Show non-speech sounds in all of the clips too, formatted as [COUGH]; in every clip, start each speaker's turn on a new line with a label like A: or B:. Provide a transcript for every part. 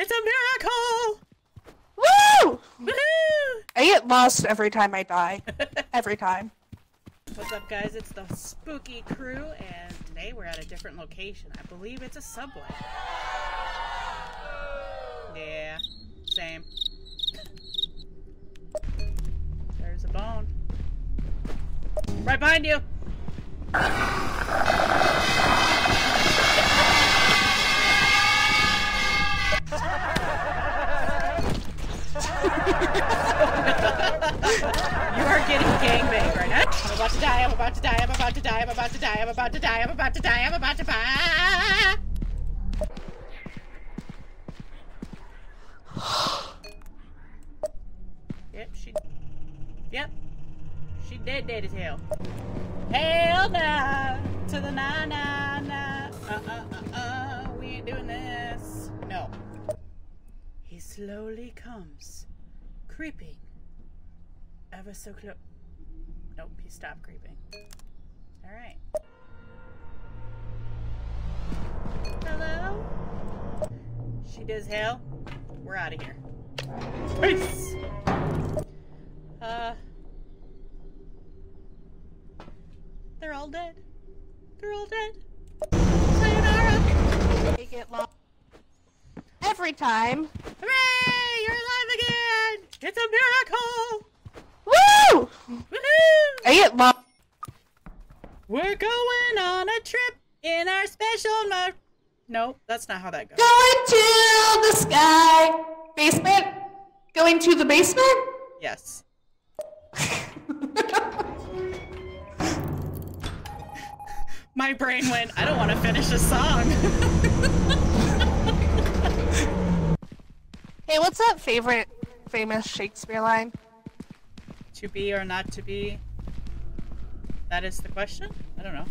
A: It's a miracle!
B: Woo!
A: Woohoo!
B: I get lost every time I die. every time.
A: What's up, guys? It's the Spooky Crew, and today we're at a different location. I believe it's a subway. Yeah, same. There's a bone. Right behind you! You are getting gangbanged right now. I'm about to die, I'm about to die, I'm about to die, I'm about to die, I'm about to die, I'm about to die, I'm about to die. Yep, she. Yep. She dead dead as hell. Hell nah! To the nah nah nah. Uh uh uh uh. We ain't doing this. No. He slowly comes, creeping ever so close. Nope, he stopped creeping. Alright. Hello? She does hell. We're out of here. Peace! Uh. They're all dead. They're all dead. Sayonara!
B: I get lost every time.
A: Hooray! You're alive again! It's a miracle!
B: Woo!
A: Woohoo!
B: I get lost.
A: We're going on a trip in our special mode. Nope, that's not how that goes.
B: Going to the sky. Basement? Going to the basement?
A: Yes. [LAUGHS] My brain went, I don't want to finish a song. [LAUGHS]
B: Hey, what's that favorite famous Shakespeare line?
A: to be or not to be? That is the question? I don't know.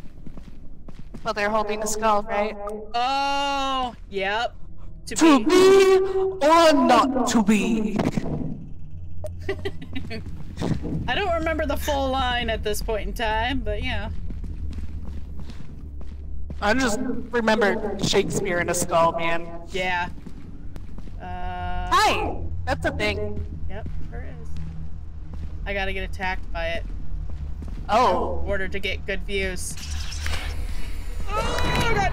B: Well, they're holding a skull, right?
A: Oh, yep. To,
B: To
A: be.
B: be or not to be. [LAUGHS]
A: I don't remember the full line at this point in time, but yeah.
B: I just remember Shakespeare in a skull, man.
A: Yeah. Uh,
B: Hi! That's a thing.
A: yep, sure is. I gotta get attacked by it
B: Oh.
A: in order to get good views. Oh god!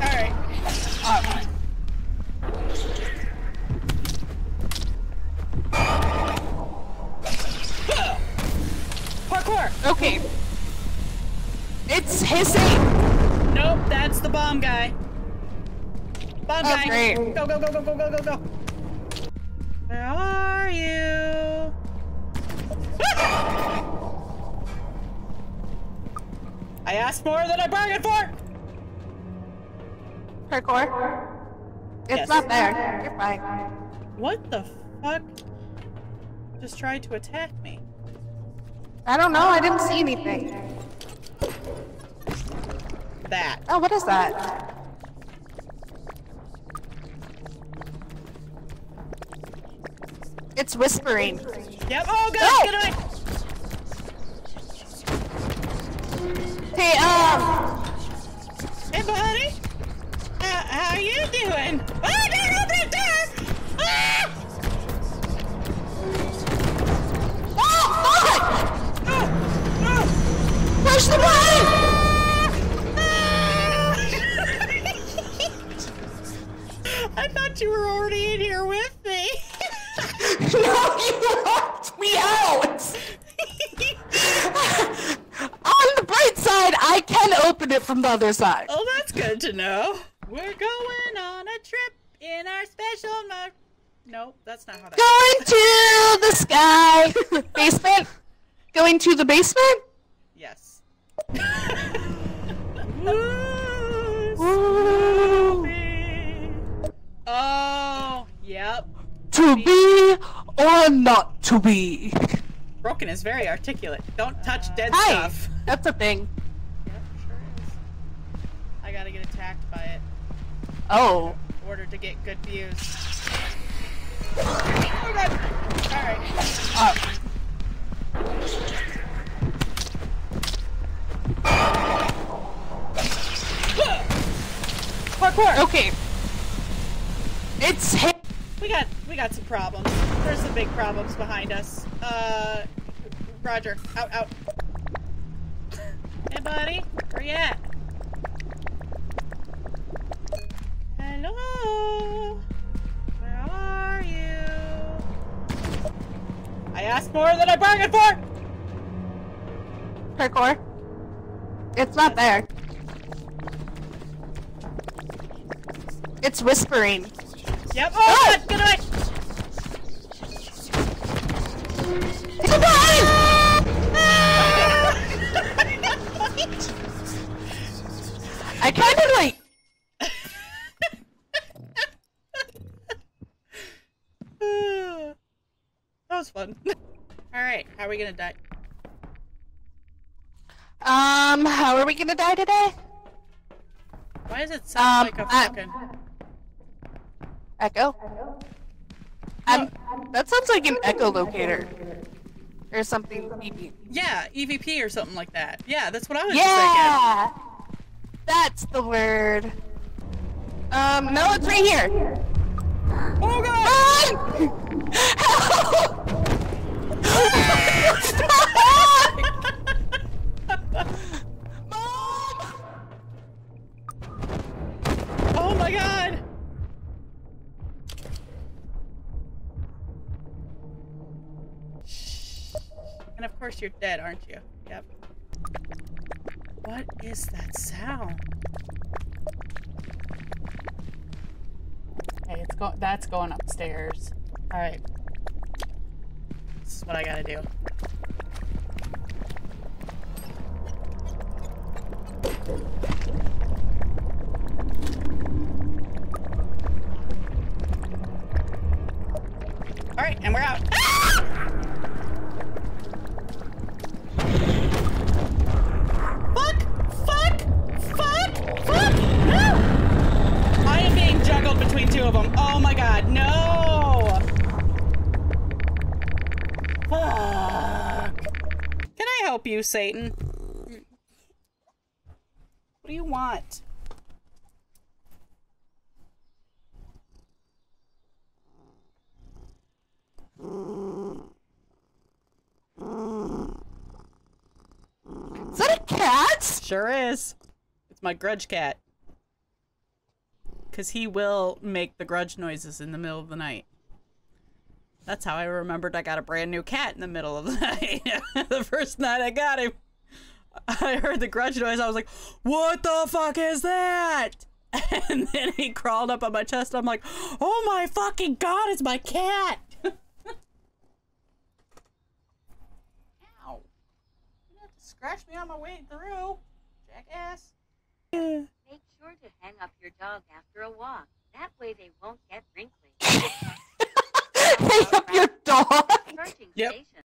A: Alright.
B: Uh,
A: Parkour!
B: okay. It's hissing!
A: Nope, that's the bomb guy. Bomb
B: Oh,
A: guy!
B: great.
A: Go, go, go, go, go, go, go, go! Where are you? [LAUGHS] I asked more than I bargained for!
B: Parkour? It's
A: Yes.
B: not there. You're fine.
A: What the fuck? Just tried to attack me.
B: I don't know, I didn't see anything.
A: That.
B: Oh, what is that? It's whispering.
A: Yep. Oh god,
B: Oh!
A: get away!
B: Hey, um,
A: Hey, buddy! Uh, how you doing? Oh, don't open the door! Ah!
B: oh, fuck!
A: Oh! Oh!
B: Push the button! [LAUGHS]
A: I thought you were already in here with me. [LAUGHS]
B: no, you locked me out! On the bright side, I can open it from the other side.
A: oh, that's good to know. We're going on a trip in our special mode. Nope, that's not how that.
B: Going to the sky. basement? Going to the basement?
A: Yes. [LAUGHS]
B: Ooh.
A: Oh, yep.
B: To be or not to be?
A: Broken is very articulate. Don't touch dead
B: Hi.
A: stuff.
B: That's a thing.
A: Attacked by it
B: Oh.
A: in order to get good views. Oh god! Alright.
B: Uh,
A: Parkour!
B: okay. It's hit.
A: We got we got some problems. There's some big problems behind us. Uh, Roger, out, out. Hey, buddy, where you at? Hello, where are you? I asked more than I bargained for.
B: Parkour. It's not there. It's whispering.
A: Yep. Oh, God, get away!
B: I kind of like.
A: that was fun. All right, how are we gonna die?
B: Um, how are we gonna die today?
A: Why does it sound
B: Um,
A: like a fucking?
B: Echo? Um, that sounds like an echolocator. Or something beeping.
A: Yeah, EVP or something like that. Yeah, that's what I was thinking.
B: Yeah! That's the word. Um, no, it's right here.
A: Oh god!
B: Run!
A: Course you're dead, aren't you? Yep. What is that sound? Hey, it's going. That's going upstairs. All right. This is what I gotta do. Of them. Oh my god, no! Fuck. Can I help you, Satan? What do you want?
B: Is that a cat?
A: Sure is. It's my grudge cat. Because he will make the grudge noises in the middle of the night. That's how I remembered I got a brand new cat in the middle of the [LAUGHS] night. the first night I got him, I heard the grudge noise. I was like, what the fuck is that? [LAUGHS] And then he crawled up on my chest. I'm like, oh my fucking god, it's my cat! [LAUGHS] Ow. You have to scratch me on my way through, jackass.
C: Make sure to hang up your dog after a walk. That way they won't get wrinkly. [LAUGHS]
B: Hang up your dog.
C: Charging
A: Yep.
C: station.